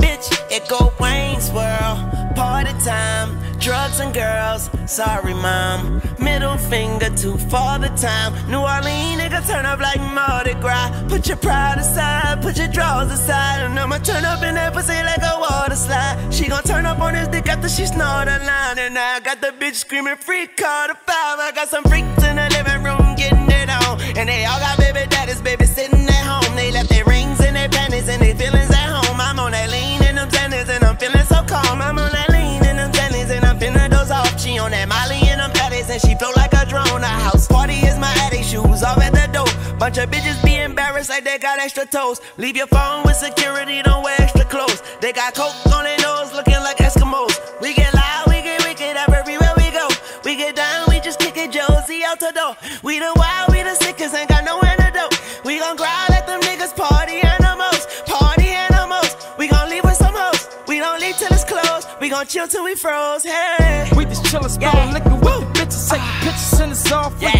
Bitch, it go Wayne's World. Party time, drugs and girls. Sorry, mom. Middle finger to Father Time. New Orleans, nigga, turn up like Mardi Gras. Put your pride aside, put your drawers aside. And I'ma turn up in that pussy like a water slide. She gon' turn up on this dick after she snort a line. And I got the bitch screaming, freak call the five. I got some freaks in the and she flow like a drone. A house party is my attic shoes off at the door. Bunch of bitches be embarrassed like they got extra toes. Leave your phone with security, don't wear extra clothes. They got coke on their nose, looking like Eskimos. We get loud, we get wicked everywhere we go. We get down, we just kick it, Josie out the door. We the wild, we the sickest, ain't got no antidote. We gon' growl at them niggas, We gon' chill till we froze. Hey. We just chillin', spillin' Yeah. liquor with Woo. the bitches, taking pictures, us off with Yeah.